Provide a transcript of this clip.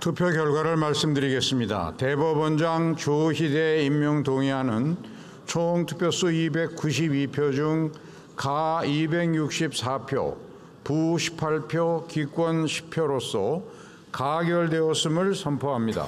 투표 결과를 말씀드리겠습니다. 대법원장 조희대 임명 동의안은 총 투표수 292표 중 가 264표, 부 18표, 기권 10표로서 가결되었음을 선포합니다.